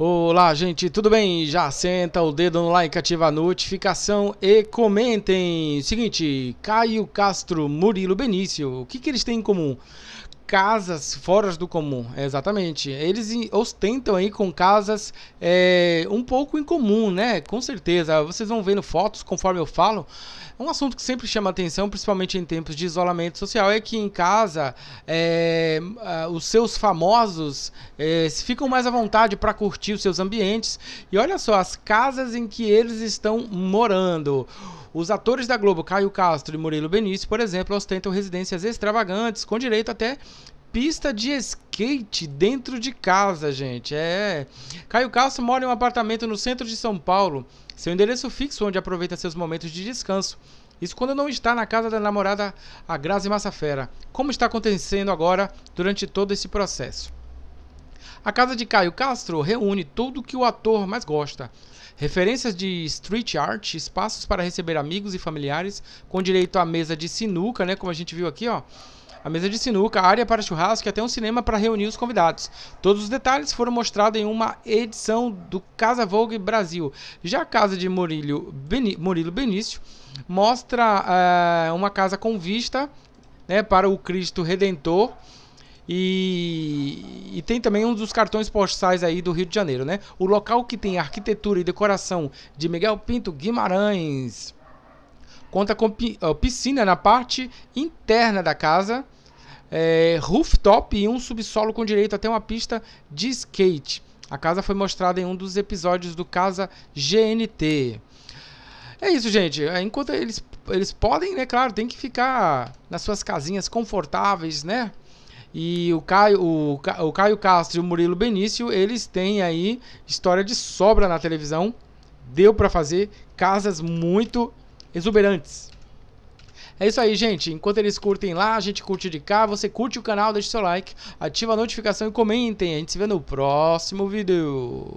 Olá, gente, tudo bem? Já senta o dedo no like, ativa a notificação e comentem. Seguinte, Caio Castro, Murilo Benício, o que, que eles têm em comum? Casas fora do comum, é, exatamente. Eles ostentam aí com casas é, um pouco incomum, né? Com certeza. Vocês vão vendo fotos conforme eu falo. Um assunto que sempre chama atenção, principalmente em tempos de isolamento social, é que em casa é, os seus famosos é, ficam mais à vontade para curtir os seus ambientes. E olha só, as casas em que eles estão morando. Os atores da Globo, Caio Castro e Murilo Benício, por exemplo, ostentam residências extravagantes, com direito até pista de skate dentro de casa, gente. É. Caio Castro mora em um apartamento no centro de São Paulo, seu endereço fixo onde aproveita seus momentos de descanso. Isso quando não está na casa da namorada, a Grazi Massafera, como está acontecendo agora durante todo esse processo. A casa de Caio Castro reúne tudo que o ator mais gosta: referências de street art, espaços para receber amigos e familiares, com direito à mesa de sinuca, né, como a gente viu aqui, ó. A mesa de sinuca, área para churrasco e até um cinema para reunir os convidados. Todos os detalhes foram mostrados em uma edição do Casa Vogue Brasil. Já a casa de Murilo, Beni, Murilo Benício mostra uh, uma casa com vista né, para o Cristo Redentor e, e, tem também um dos cartões postais aí do Rio de Janeiro, né? O local que tem arquitetura e decoração de Miguel Pinto Guimarães. Conta com piscina na parte interna da casa, é, rooftop e um subsolo com direito até uma pista de skate. A casa foi mostrada em um dos episódios do Casa GNT. É isso, gente. É, enquanto eles, eles podem, né? Claro, tem que ficar nas suas casinhas confortáveis, né? E o Caio, o, o Caio Castro e o Murilo Benício, eles têm aí história de sobra na televisão. Deu para fazer casas muito exuberantes. É isso aí, gente. Enquanto eles curtem lá, a gente curte de cá. Você curte o canal, deixa seu like, ativa a notificação e comentem. A gente se vê no próximo vídeo.